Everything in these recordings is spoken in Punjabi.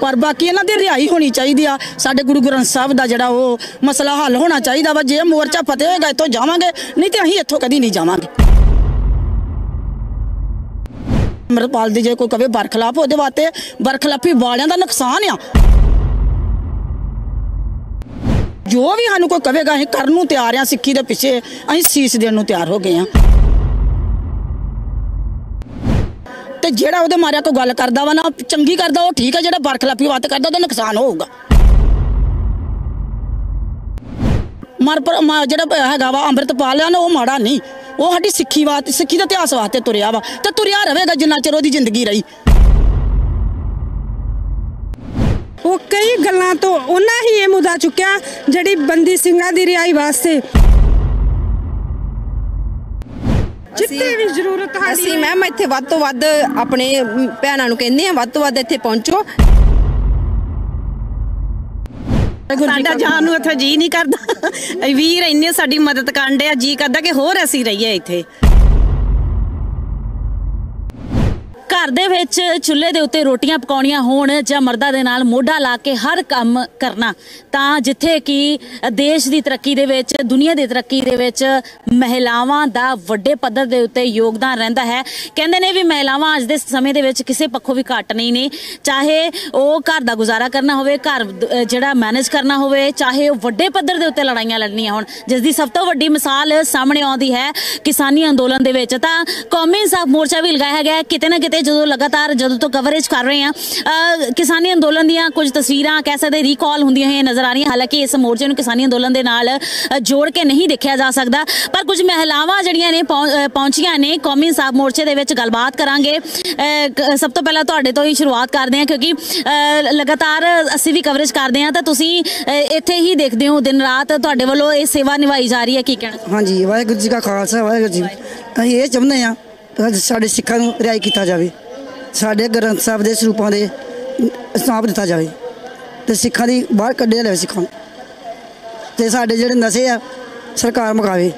ਪਰ ਬਾਕੀ ਇਹਨਾਂ ਦੀ ਰਿਹਾਈ ਹੋਣੀ ਚਾਹੀਦੀ ਆ। ਸਾਡੇ ਗੁਰੂ ਗ੍ਰੰਥ ਸਾਹਿਬ ਦਾ ਜਿਹੜਾ ਉਹ ਮਸਲਾ ਹੱਲ ਹੋਣਾ ਚਾਹੀਦਾ ਵਾ। ਜੇ ਮੋਰਚਾ ਫਤਿਹ ਹੋਏਗਾ, ਇੱਥੋਂ ਜਾਵਾਂਗੇ, ਨਹੀਂ ਤੇ ਅਸੀਂ ਇੱਥੋਂ ਕਦੀ ਨਹੀਂ ਜਾਵਾਂਗੇ। ਅਮਰਪਾਲ ਦੀ ਜੇ ਕੋਈ ਕਵੇ ਬਰਖਲਾਫ, ਉਹਦੇ ਵਾਸਤੇ ਬਰਖਲਾਫੀ ਵਾਲਿਆਂ ਦਾ ਨੁਕਸਾਨ ਆ। ਜੋ ਵੀ ਸਾਨੂੰ ਕੋਈ ਕਵੇਗਾ, ਅਸੀਂ ਕਰਨ ਨੂੰ ਤਿਆਰ ਆ, ਸਿੱਖੀ ਦੇ ਪਿੱਛੇ ਅਸੀਂ ਸੀਸ ਦੇਣ ਨੂੰ ਤਿਆਰ ਹੋ ਗਏ ਆ। ਤੇ ਜਿਹੜਾ ਉਹਦੇ ਮਾਰਿਆ ਕੋਈ ਗੱਲ ਕਰਦਾ ਵਾ ਨਾ, ਚੰਗੀ ਕਰਦਾ, ਉਹ ਠੀਕ ਆ, ਜਿਹੜਾ ਬਰਖਲਾਫੀ ਬਾਤ ਕਰਦਾ, ਉਹਦਾ ਨੁਕਸਾਨ ਹੋਊਗਾ। ਮਰ ਪਰ ਮਾ- ਜਿਹੜਾ ਹੈਗਾ ਵਾ, ਅੰਮ੍ਰਿਤਪਾਲ ਆ ਨਾ, ਉਹ ਮਾੜਾ ਨਹੀਂ। ਉਹ ਸਾਡੀ ਸਿੱਖੀ ਵਾਸਤੇ, ਸਿੱਖੀ ਦੇ ਇਤਿਹਾਸ ਵਾਸਤੇ ਤੁਰਿਆ ਵਾ। ਤੇ ਤੁਰਿਆ ਰਹੇਗਾ ਜਿੰਨਾ ਚਿਰ ਉਹਦੀ ਜ਼ਿੰਦਗੀ ਰਹੀ। ਉਹ ਕਈ ਗੱਲਾਂ ਤੋਂ ਉਹਨਾਂ ਹੀ ਇਹ ਮੁੱਦਾ ਚੁੱਕਿਆ, ਜਿਹੜੀ ਬੰਦੀ ਸਿੰਘਾਂ ਦੀ ਰਿਹਾਈ ਵਾਸਤੇ। ਜਿੱਥੇ ਵੀ ਜ਼ਰੂਰਤ ਸਾਡੀ ਅਸੀਂ ਮੈਮ ਇੱਥੇ ਵੱਧ ਤੋਂ ਵੱਧ ਆਪਣੇ ਭੈਣਾਂ ਨੂੰ ਕਹਿੰਦੇ ਆ ਵੱਧ ਤੋਂ ਵੱਧ ਇੱਥੇ ਪਹੁੰਚੋ। ਸਾਡਾ ਜਾਣ ਨੂੰ ਇੱਥੇ ਜੀ ਨਹੀਂ ਕਰਦਾ। ਵੀਰ ਇੰਨੇ ਸਾਡੀ ਮਦਦ ਕਰਨ ਡਿਆ ਜੀ ਕਰਦਾ ਕਿ ਹੋਰ ਅਸੀਂ ਰਹੀਏ ਇੱਥੇ। ਘਰ ਦੇ ਵਿੱਚ ਚੁੱਲ੍ਹੇ ਦੇ ਉੱਤੇ ਰੋਟੀਆਂ ਪਕਾਉਣੀਆਂ ਹੋਣ ਜਾਂ ਮਰਦਾਂ ਦੇ ਨਾਲ ਮੋਢਾ ਲਾ ਕੇ ਹਰ ਕੰਮ ਕਰਨਾ, ਤਾਂ ਜਿੱਥੇ ਕਿ ਦੇਸ਼ ਦੀ ਤਰੱਕੀ ਦੇ ਵਿੱਚ, ਦੁਨੀਆ ਦੀ ਤਰੱਕੀ ਦੇ ਵਿੱਚ ਮਹਿਲਾਵਾਂ ਦਾ ਵੱਡੇ ਪੱਧਰ ਦੇ ਉੱਤੇ ਯੋਗਦਾਨ ਰਹਿੰਦਾ ਹੈ। ਕਹਿੰਦੇ ਨੇ ਵੀ ਮਹਿਲਾਵਾਂ ਅੱਜ ਦੇ ਸਮੇਂ ਦੇ ਵਿੱਚ ਕਿਸੇ ਪੱਖੋਂ ਵੀ ਘੱਟ ਨਹੀਂ ਨੇ। ਚਾਹੇ ਉਹ ਘਰ ਦਾ ਗੁਜ਼ਾਰਾ ਕਰਨਾ ਹੋਵੇ, ਘਰ ਜਿਹੜਾ ਮੈਨੇਜ ਕਰਨਾ ਹੋਵੇ, ਚਾਹੇ ਉਹ ਵੱਡੇ ਪੱਧਰ ਦੇ ਉੱਤੇ ਲੜਾਈਆਂ ਲੜਨੀਆਂ ਹੋਣ। ਜਿਸ ਦੀ ਸਭ ਤੋਂ ਵੱਡੀ ਮਿਸਾਲ ਸਾਹਮਣੇ ਆਉਂਦੀ ਹੈ ਕਿਸਾਨੀ ਅੰਦੋਲਨ ਦੇ ਵਿੱਚ। ਤਾਂ ਕੌਮੀ ਇਨਸਾਫ ਮੋਰਚਾ ਵੀ ਲਗਾਇਆ ਗਿਆ ਕਿਤੇ ਨਾ ਕਿਤੇ ਜਦੋਂ ਲਗਾਤਾਰ ਜਦੋਂ ਤੋਂ ਕਵਰੇਜ ਕਰ ਰਹੇ ਆ ਕਿਸਾਨੀ ਅੰਦੋਲਨ ਦੀਆਂ ਕੁਝ ਤਸਵੀਰਾਂ ਕਹਿ ਸਕਦੇ ਰੀਕਾਲ ਹੁੰਦੀਆਂ ਹੋਈਆਂ ਨਜ਼ਰ ਆ ਰਹੀਆਂ। ਹਾਲਾਂਕਿ ਇਸ ਮੋਰਚੇ ਨੂੰ ਕਿਸਾਨੀ ਅੰਦੋਲਨ ਦੇ ਨਾਲ ਜੋੜ ਕੇ ਨਹੀਂ ਦੇਖਿਆ ਜਾ ਸਕਦਾ, ਪਰ ਕੁਝ ਮਹਿਲਾਵਾਂ ਜਿਹੜੀਆਂ ਨੇ ਪਹੁੰ- ਪਹੁੰਚੀਆਂ ਨੇ, ਕੌਮੀ ਇਨਸਾਫ ਮੋਰਚੇ ਦੇ ਵਿੱਚ ਗੱਲਬਾਤ ਕਰਾਂਗੇ। ਸਭ ਤੋਂ ਪਹਿਲਾਂ ਤੁਹਾਡੇ ਤੋਂ ਹੀ ਸ਼ੁਰੂਆਤ ਕਰਦੇ ਹਾਂ, ਕਿਉਂਕਿ ਲਗਾਤਾਰ ਅਸੀਂ ਵੀ ਕਵਰੇਜ ਕਰਦੇ ਹਾਂ, ਤਾਂ ਤੁਸੀਂ ਇੱਥੇ ਹੀ ਦੇਖਦੇ ਹੋ ਦਿਨ ਰਾਤ ਤੁਹਾਡੇ ਵੱਲੋਂ ਇਹ ਸੇਵਾ ਨਿਭਾਈ ਜਾ ਰਹੀ ਹੈ, ਕੀ ਕਹਿਣਾ? ਹਾਂਜੀ, ਵਾਹਿਗੁਰੂ ਜੀ ਕਾ ਖਾਲਸਾ, ਵਾਹਿਗੁਰੂ ਜੀ ਅਸੀਂ ਇਹ ਚਾਹੁੰਦੇ ਆ ਸਾਡੇ ਸਿੱਖਾਂ ਨੂੰ ਰਿਹਾਈ ਕੀਤਾ ਜਾਵੇ, ਸਾਡੇ ਗ੍ਰੰਥ ਸਾਹਿਬ ਦੇ ਸਰੂਪਾਂ ਦੇ ਸਥਾਪ ਦਿੱਤਾ ਜਾਵੇ ਤੇ ਸਿੱਖਾਂ ਦੀ ਬਾਹਰ ਕੱਢਿਆ ਜਾਵੇ ਸਿੱਖਾਂ ਨੂੰ। ਤੇ ਸਾਡੇ ਜਿਹੜੇ ਨਸ਼ੇ ਆ, ਸਰਕਾਰ ਮੁਕਾਵੇ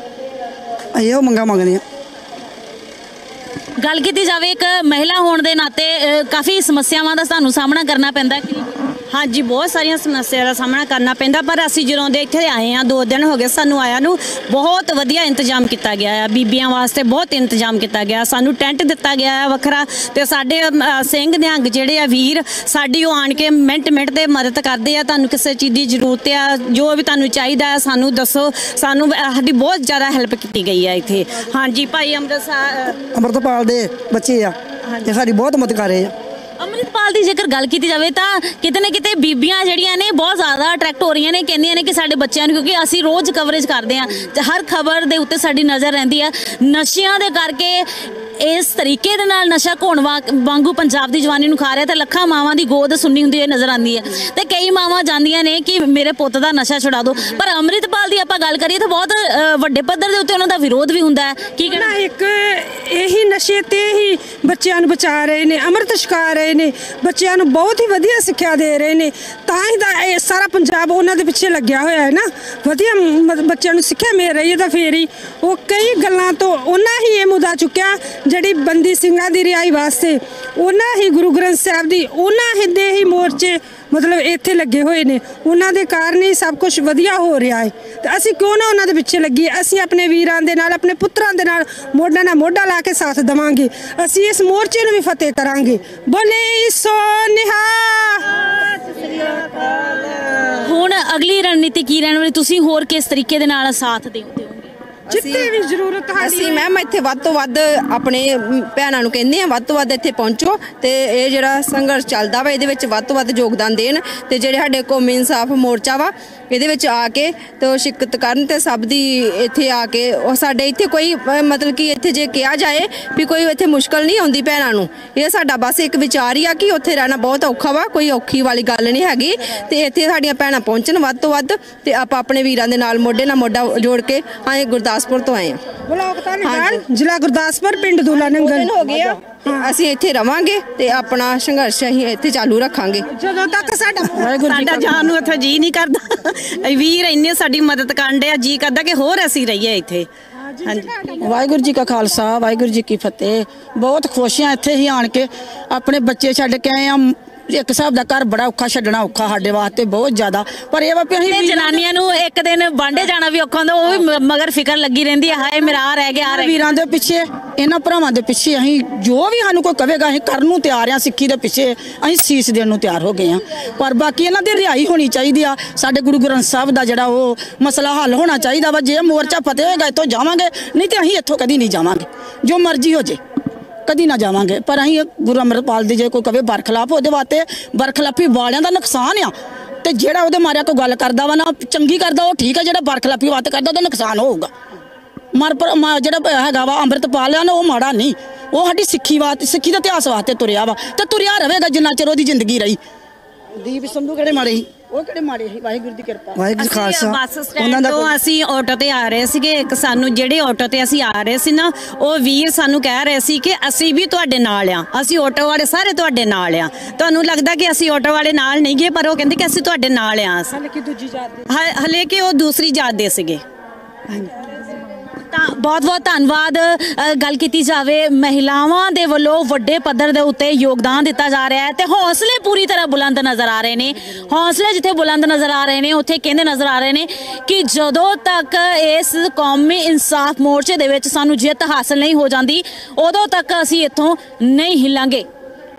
ਅਸੀਂ ਉਹ ਮੰਗਾ ਮੰਗਦੇ ਆ ਗੱਲ ਕੀਤੀ ਜਾਵੇ ਇੱਕ ਮਹਿਲਾ ਹੋਣ ਦੇ ਨਾਤੇ ਕਾਫੀ ਸਮੱਸਿਆਵਾਂ ਦਾ ਸਾਨੂੰ ਸਾਹਮਣਾ ਕਰਨਾ ਪੈਂਦਾ ਹੈ ਕਿ ਹਾਂਜੀ ਬਹੁਤ ਸਾਰੀਆਂ ਸਮੱਸਿਆ ਦਾ ਸਾਹਮਣਾ ਕਰਨਾ ਪੈਂਦਾ ਪਰ ਅਸੀਂ ਜਦੋਂ ਦੇ ਇੱਥੇ ਆਏ ਆ ਦੋ ਦਿਨ ਹੋ ਗਏ ਸਾਨੂੰ ਆਇਆ ਨੂੰ ਬਹੁਤ ਵਧੀਆ ਇੰਤਜ਼ਾਮ ਕੀਤਾ ਗਿਆ ਹੈ ਬੀਬੀਆਂ ਵਾਸਤੇ ਬਹੁਤ ਇੰਤਜ਼ਾਮ ਕੀਤਾ ਗਿਆ ਸਾਨੂੰ ਟੈਂਟ ਦਿੱਤਾ ਗਿਆ ਹੈ ਵੱਖਰਾ ਤੇ ਸਾਡੇ ਸਿੰਘ ਨਿਹੰਗ ਜਿਹੜੇ ਆ ਵੀਰ ਸਾਡੀ ਉਹ ਆਣ ਕੇ ਮਿੰਟ ਮਿੰਟ ਦੇ ਮਦਦ ਕਰਦੇ ਆ ਤੁਹਾਨੂੰ ਕਿਸੇ ਚੀਜ਼ ਦੀ ਜ਼ਰੂਰਤ ਆ ਜੋ ਵੀ ਤੁਹਾਨੂੰ ਚਾਹੀਦਾ ਹੈ ਸਾਨੂੰ ਦੱਸੋ ਸਾਨੂੰ ਸਾਡੀ ਬਹੁਤ ਜ਼ਿਆਦਾ ਹੈਲਪ ਕੀਤੀ ਗਈ ਹੈ ਇੱਥੇ। ਹਾਂਜੀ ਭਾਈ ਅੰਮ੍ਰਿਤਸਰ ਅੰਮ੍ਰਿਤਪਾਲ ਦੇ ਬੱਚੇ ਆ। ਤੇ ਸਾਡੀ ਬਹੁਤ ਮਦਦ ਕਰ ਰਹੇ ਆ। ਅੰਮ੍ਰਿਤਪਾਲ ਦੀ ਜੇਕਰ ਗੱਲ ਕੀਤੀ ਜਾਵੇ ਤਾਂ ਕਿਤੇ ਨਾ ਕਿਤੇ ਬੀਬੀਆਂ ਜਿਹੜੀਆਂ ਨੇ ਬਹੁਤ ਜ਼ਿਆਦਾ ਅਟਰੈਕਟ ਹੋ ਰਹੀਆਂ ਨੇ, ਕਹਿੰਦੀਆਂ ਨੇ ਕਿ ਸਾਡੇ ਬੱਚਿਆਂ ਨੂੰ, ਕਿਉਂਕਿ ਅਸੀਂ ਰੋਜ਼ ਕਵਰੇਜ ਕਰਦੇ ਆ ਹਰ ਖਬਰ ਦੇ ਉੱਤੇ ਸਾਡੀ ਨਜ਼ਰ ਰਹਿੰਦੀ ਆ। ਨਸ਼ਿਆਂ ਦੇ ਕਰਕੇ ਇਸ ਤਰੀਕੇ ਦੇ ਨਾਲ ਨਸ਼ਾ ਘੋਣ ਵਾ- ਵਾਂਗੂ ਪੰਜਾਬ ਦੀ ਜਵਾਨੀ ਨੂੰ ਖਾ ਰਿਹਾ ਤੇ ਲੱਖਾਂ ਮਾਵਾਂ ਦੀ ਗੋਦ ਸੁੰਨੀ ਹੁੰਦੀ ਹੋਈ ਨਜ਼ਰ ਆਉਂਦੀ ਹੈ। ਤੇ ਕਈ ਮਾਵਾਂ ਜਾਂਦੀਆਂ ਨੇ ਕਿ ਮੇਰੇ ਪੁੱਤ ਦਾ ਨਸ਼ਾ ਛੁਡਾ ਦਿਓ ਪਰ ਅੰਮ੍ਰਿਤਪਾਲ ਦੀ ਆਪਾਂ ਗੱਲ ਕਰੀਏ ਤਾਂ ਬਹੁਤ ਅ, ਵੱਡੇ ਪੱਧਰ ਦੇ ਉੱਤੇ ਉਹਨਾਂ ਦਾ ਵਿਰੋਧ ਵੀ ਹੁੰਦਾ ਹੈ। ਕੀ ਕਹਿਣਾ? ਨਾ ਇੱਕ ਇਹੀ ਨਸ਼ੇ ਤੇ ਹੀ ਬੱਚਿਆਂ ਨੂੰ ਬਚਾ ਰਹੇ ਨੇ ਅੰਮ੍ਰਿਤ ਛਕਾ ਰਹੇ ਨੇ ਬੱਚਿਆਂ ਨੂੰ ਬਹੁਤ ਹੀ ਵਧੀਆ ਸਿੱਖਿਆ ਦੇ ਰਹੇ ਨੇ। ਤਾਂ ਹੀ ਤਾਂ ਇਹ ਸਾਰਾ ਪੰਜਾਬ ਉਹਨਾਂ ਦੇ ਪਿੱਛੇ ਲੱਗਿਆ ਹੋਇਆ ਹੈ ਨਾ। ਵਧੀਆ ਮ- ਬੱਚਿਆਂ ਨੂੰ ਸਿੱਖਿਆ ਮਿਲ ਰਹੀ ਹੈ ਤਾਂ ਫੇਰ ਹੀ। ਉਹ ਕਈ ਗੱਲਾਂ ਤੋਂ ਉਹਨਾਂ ਹੀ ਇਹ ਮੁੱਦਾ ਚੁੱਕਿਆ ਜਿਹੜੀ ਬੰਦੀ ਸਿੰਘਾਂ ਦੀ ਰਿਹਾਈ ਵਾਸਤੇ ਉਹਨਾਂ ਹੀ ਗੁਰੂ ਗ੍ਰੰਥ ਸਾਹਿਬ ਦੀ, ਉਹਨਾਂ ਹੀ ਦੇ ਹੀ ਮੋਰਚੇ ਮਤਲਬ ਇੱਥੇ ਲੱਗੇ ਹੋਏ ਨੇ। ਉਹਨਾਂ ਦੇ ਕਾਰਨ ਹੀ ਸਭ ਕੁਝ ਵਧੀਆ ਹੋ ਰਿਹਾ ਹੈ। ਤੇ ਅਸੀਂ ਕਿਉਂ ਨਾ ਉਹਨਾਂ ਦੇ ਪਿੱਛੇ ਲੱਗੀਏ ਅਸੀਂ ਆਪਣੇ ਵੀਰਾਂ ਦੇ ਨਾਲ, ਆਪਣੇ ਪੁੱਤਰਾਂ ਦੇ ਨਾਲ ਮੋਢਾ ਨਾਲ ਮੋਢਾ ਲਾ ਕੇ ਸਾਥ ਦੇਵਾਂਗੇ। ਅਸੀਂ ਇਸ ਮੋਰਚੇ ਨੂੰ ਵੀ ਫਤਿਹ ਕਰਾਂਗੇ। ਬੋਲੇ ਸੋ ਹੁਣ ਅਗਲੀ ਰਣਨੀਤੀ ਕੀ ਰਹਿਣ ਵਾਲੀ? ਤੁਸੀਂ ਹੋਰ ਕਿਸ ਤਰੀਕੇ ਦੇ ਨਾਲ ਸਾਥ ਦਿਓਗੇ ਜਿੱਥੇ ਵੀ ਜ਼ਰੂਰਤ ਸਾਡੀ ਅਸੀਂ ਮੈਮ ਇੱਥੇ ਵੱਧ ਤੋਂ ਵੱਧ ਆਪਣੇ ਭੈਣਾਂ ਨੂੰ ਕਹਿੰਦੇ ਆ ਵੱਧ ਤੋਂ ਵੱਧ ਇੱਥੇ ਪਹੁੰਚੋ ਤੇ ਇਹ ਜਿਹੜਾ ਸੰਘਰਸ਼ ਚੱਲਦਾ ਵਾ ਇਹਦੇ ਵਿੱਚ ਵੱਧ ਤੋਂ ਵੱਧ ਯੋਗਦਾਨ ਦੇਣ ਤੇ ਜਿਹੜੇ ਸਾਡੇ ਕੌਮੀ ਇਨਸਾਫ ਮੋਰਚਾ ਵਾ ਇਹਦੇ ਵਿੱਚ ਆ ਕੇ ਤੇ ਉਹ ਸ਼ਿਕਤ ਕਰਨ ਤੇ ਸਭ ਦੀ ਇੱਥੇ ਆ ਕੇ ਉਹ ਸਾਡੇ ਇੱਥੇ ਕੋਈ ਮਤਲਬ ਕਿ ਇੱਥੇ ਜੇ ਕਿਹਾ ਜਾਏ ਵੀ ਕੋਈ ਇੱਥੇ ਮੁਸ਼ਕਲ ਨਹੀਂ ਆਉਂਦੀ ਭੈਣਾਂ ਨੂੰ ਇਹ ਸਾਡਾ ਬਸ ਇੱਕ ਵਿਚਾਰ ਹੀ ਆ ਕਿ ਉੱਥੇ ਰਹਿਣਾ ਬਹੁਤ ਔਖਾ ਵਾ ਕੋਈ ਔਖੀ ਵਾਲੀ ਗੱਲ ਨਹੀਂ ਹੈਗੀ ਤੇ ਇੱਥੇ ਸਾਡੀਆਂ ਭੈਣਾਂ ਪਹੁੰਚਣ ਵੱਧ ਤੋਂ ਵੱਧ ਤੇ ਆਪਾਂ ਆਪਣੇ ਵੀਰਾਂ ਦੇ ਨਾਲ ਮੋਢੇ ਨਾਲ ਮੋਢਾ ਜੋੜ ਕੇ ਹਾਂ ਇਹ ਗੁਰਦਾਸਪੁਰ ਤੋਂ ਆਏ ਆ ਬਲਾਕ ਧਾਲੀਵਾਲ ਜ਼ਿਲ੍ਹਾ ਗੁਰਦਾਸਪੁਰ ਪਿੰਡ ਦੂਲਾ ਨੰਗਲ। ਹੋ ਗਏ ਆ। ਤੇ ਅਸੀਂ ਇੱਥੇ ਰਵਾਂਗੇ ਤੇ ਆਪਣਾ ਸੰਘਰਸ਼ ਅਸੀਂ ਇੱਥੇ ਚਾਲੂ ਰੱਖਾਂਗੇ। ਜਦੋਂ ਤੱਕ ਸਾਡਾ ਸਾਡਾ ਜਾਣ ਨੂੰ ਇੱਥੇ ਜੀ ਨਹੀਂ ਕਰਦਾ। ਵੀਰ ਇੰਨੇ ਸਾਡੀ ਮਦਦ ਕਰਨ ਡਿਆ ਜੀ ਕਰਦਾ ਕਿ ਹੋਰ ਅਸੀਂ ਰਹੀਏ ਇੱਥੇ। ਹਾਂਜੀ ਵਾਹਿਗੁਰੂ ਜੀ ਕਾ ਖਾਲਸਾ ਵਾਹਿਗੁਰੂ ਜੀ ਕੀ ਫਤਿਹ। ਬਹੁਤ ਖੁਸ਼ ਹਾਂ ਇੱਥੇ ਹੀ ਆਣ ਕੇ। ਆਪਣੇ ਬੱਚੇ ਛੱਡ ਕੇ ਆਏ ਆ ਇੱਕ ਹਿਸਾਬ ਦਾ ਘਰ ਬੜਾ ਔਖਾ ਛੱਡਣਾ ਔਖਾ ਸਾਡੇ ਵਾਸਤੇ ਬਹੁਤ ਜ਼ਿਆਦਾ। ਪਰ ਇਹ ਵਾ ਵੀ ਅਸੀਂ ਤੇ ਜਨਾਨੀਆਂ ਨੂੰ ਇੱਕ ਦਿਨ ਵਾਂਡੇ ਜਾਣਾ ਵੀ ਔਖਾ ਹੁੰਦਾ ਉਹ ਵੀ ਮ- ਮਗਰ ਫਿਕਰ ਲੱਗੀ ਰਹਿੰਦੀ ਹੈ ਹਾਏ ਮੇਰਾ ਆ ਰਹਿ ਗਿਆ ਆ ਰਹਿ ਗਿਆ। ਵੀਰਾਂ ਦੇ ਪਿੱਛੇ ਇਹਨਾਂ ਭਰਾਵਾਂ ਦੇ ਪਿੱਛੇ ਅਸੀਂ ਜੋ ਵੀ ਸਾਨੂੰ ਕੋਈ ਕਵੇਗਾ ਅਸੀਂ ਕਰਨ ਨੂੰ ਤਿਆਰ ਆ ਸਿੱਖੀ ਦੇ ਪਿੱਛੇ ਅਸੀਂ ਸੀਸ ਦੇਣ ਨੂੰ ਤਿਆਰ ਹੋ ਗਏ ਆ। ਪਰ ਬਾਕੀ ਇਹਨਾਂ ਦੀ ਰਿਹਾਈ ਹੋਣੀ ਚਾਹੀਦੀ ਆ। ਸਾਡੇ ਗੁਰੂ ਗ੍ਰੰਥ ਸਾਹਿਬ ਦਾ ਜਿਹੜਾ ਉਹ ਮਸਲਾ ਹੱਲ ਹੋਣਾ ਚਾਹੀਦਾ ਵਾ। ਜੇ ਮੋਰਚਾ ਫਤਿਹ ਹੋਏਗਾ ਇੱਥੋਂ ਜਾਵਾਂਗੇ ਨਹੀਂ ਤੇ ਅਸੀਂ ਇੱਥੋਂ ਕਦੀ ਨਹੀਂ ਜਾਵਾਂਗੇ। ਜੋ ਮਰਜ਼ੀ ਹੋ ਜੇ। ਕਦੀ ਨਾ ਜਾਵਾਂਗੇ। ਪਰ ਅਸੀਂ ਗੁਰੂ ਅਮਰਪਾਲ ਦੀ ਜੇ ਕੋਈ ਕਵੇ ਬਰਖਲਾਫ, ਉਹਦੇ ਵਾਸਤੇ ਬਰਖਲਾਫੀ ਵਾਲਿਆਂ ਦਾ ਨੁਕਸਾਨ ਆ। ਤੇ ਜਿਹੜਾ ਉਹਦੇ ਮਾਰਿਆ ਕੋਈ ਗੱਲ ਕਰਦਾ ਵਾ ਨਾ, ਚੰਗੀ ਕਰਦਾ, ਉਹ ਠੀਕ ਆ, ਜਿਹੜਾ ਬਰਖਲਾਫੀ ਵਾਸਤੇ ਕਰਦਾ, ਉਹਦਾ ਨੁਕਸਾਨ ਹੋਊਗਾ। ਮਰ ਪਰ ਜਿਹੜਾ ਹੈਗਾ ਵਾ ਅੰਮ੍ਰਿਤਪਾਲ ਆ ਨਾ, ਉਹ ਮਾੜਾ ਨਹੀਂ। ਉਹ ਸਾਡੀ ਸਿੱਖੀ ਵਾਸਤੇ, ਸਿੱਖੀ ਦਾ ਇਤਿਹਾਸ ਵਾਸਤੇ ਤੁਰਿਆ ਵਾ। ਤੇ ਤੁਰਿਆ ਰਹੇਗਾ ਜਿੰਨਾ ਚਿਰ ਉਹਦੀ ਜ਼ਿੰਦਗੀ ਰਹੀ। ਦੀਪ ਸੰਧੂ ਕਿਹੜੇ ਮਾੜੇ ਸੀ? ਉਹ ਕਿਹੜੇ ਮਾੜੇ ਸੀ? ਵਾਹਿਗੁਰੂ ਦੀ ਕਿਰਪਾ। ਵਾਹਿਗੁਰੂ ਅਸੀਂ ਖਾਲਸਾ। ਬੱਸ ਉਹਨਾਂ ਸਟੈਂਡ ਦਾ ਤੋਂ ਅਸੀਂ ਆਟੋ ਤੇ ਆ ਰਹੇ ਸੀਗੇ। ਇੱਕ ਸਾਨੂੰ ਜਿਹੜੇ ਆਟੋ ਤੇ ਅਸੀਂ ਆ ਰਹੇ ਸੀ ਨਾ ਉਹ ਵੀਰ ਸਾਨੂੰ ਕਹਿ ਰਹੇ ਸੀ ਕਿ ਅਸੀਂ ਵੀ ਤੁਹਾਡੇ ਨਾਲ ਆ। ਅਸੀਂ ਆਟੋ ਵਾਲੇ ਸਾਰੇ ਤੁਹਾਡੇ ਨਾਲ ਆ। ਤੁਹਾਨੂੰ ਲੱਗਦਾ ਕਿ ਅਸੀਂ ਆਟੋ ਵਾਲੇ ਨਾਲ ਨਹੀਂ ਗਏ ਪਰ ਉਹ ਕਹਿੰਦੇ ਕਿ ਅਸੀਂ ਤੁਹਾਡੇ ਨਾਲ ਆ। ਹਾਲੇ ਕਿ ਦੂਜੀ ਜਾਤ ਦੇ ਹ- ਹਲੇ ਕਿ ਉਹ ਦੂਸਰੀ ਜਾਤ ਦੇ ਸੀਗੇ। ਤਾਂ ਬਹੁਤ ਬਹੁਤ ਧੰਨਵਾਦ ਗੱਲ ਕੀਤੀ ਜਾਵੇ ਮਹਿਲਾਵਾਂ ਦੇ ਵੱਲੋਂ ਵੱਡੇ ਪੱਧਰ ਦੇ ਉੱਤੇ ਯੋਗਦਾਨ ਦਿੱਤਾ ਜਾ ਰਿਹਾ ਹੈ ਤੇ ਹੌਸਲੇ ਪੂਰੀ ਤਰ੍ਹਾਂ ਬੁਲੰਦ ਨਜ਼ਰ ਆ ਰਹੇ ਨੇ। ਹੌਸਲੇ ਜਿੱਥੇ ਬੁਲੰਦ ਨਜ਼ਰ ਆ ਰਹੇ ਨੇ, ਉੱਥੇ ਕਹਿੰਦੇ ਨਜ਼ਰ ਆ ਰਹੇ ਨੇ ਕਿ ਜਦੋਂ ਤੱਕ ਇਸ ਕੌਮੀ ਇਨਸਾਫ ਮੋਰਚੇ ਦੇ ਵਿੱਚ ਸਾਨੂੰ ਜਿੱਤ ਹਾਸਲ ਨਹੀਂ ਹੋ ਜਾਂਦੀ, ਉਦੋਂ ਤੱਕ ਅਸੀਂ ਇੱਥੋਂ ਨਹੀਂ ਹਿੱਲਾਂਗੇ।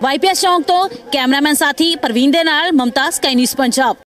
ਵਾਈਪੀਐਸ ਚੌਂਕ ਤੋਂ ਕੈਮਰਾਮੈਨ ਸਾਥੀ ਪ੍ਰਵੀਨ ਦੇ ਨਾਲ ਮਮਤਾ, ਸਕਾਈ ਨਿਊਜ਼ ਪੰਜਾਬ।